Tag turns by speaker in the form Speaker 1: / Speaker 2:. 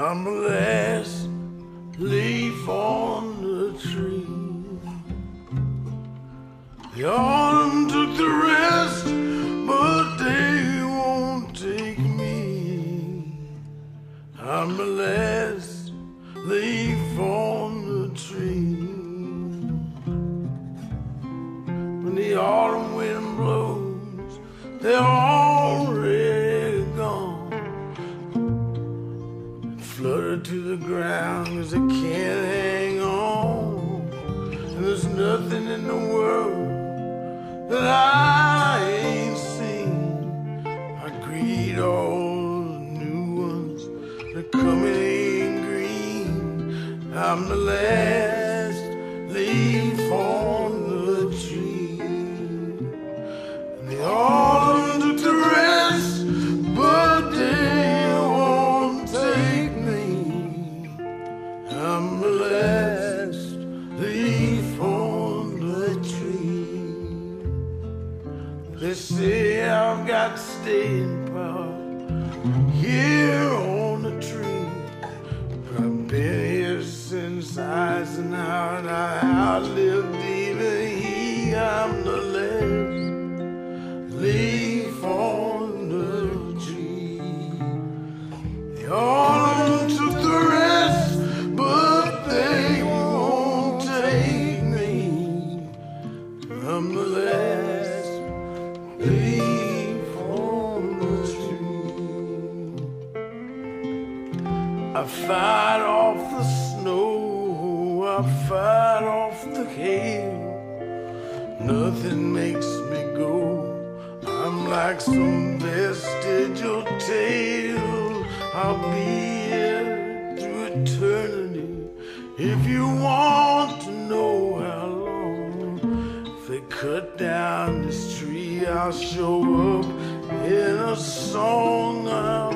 Speaker 1: I'm the last leaf on the tree. The autumn took the rest, but they won't take me. I'm the last leaf on the tree. When the autumn wind blows, they're already To the ground cause they can't hang on. And there's nothing in the world that I ain't seen. I greet all the new ones that coming in green. I'm the last leaf on I'm last leaf on the tree. They say I've got staying power here on the tree. I've been here since Eisenhower, I outlived I'm the last leaf on the tree. I fight off the snow, I fight off the hail. Nothing makes me go. I'm like some vestigial tail. I'll be here through eternity. If you want I'll show up in a song. I'm